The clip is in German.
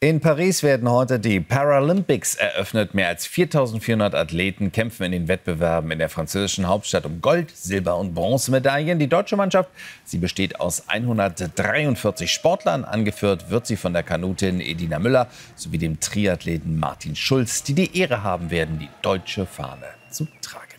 In Paris werden heute die Paralympics eröffnet. Mehr als 4400 Athleten kämpfen in den Wettbewerben in der französischen Hauptstadt um Gold, Silber und Bronzemedaillen. Die deutsche Mannschaft, sie besteht aus 143 Sportlern. Angeführt wird sie von der Kanutin Edina Müller sowie dem Triathleten Martin Schulz, die die Ehre haben werden, die deutsche Fahne zu tragen.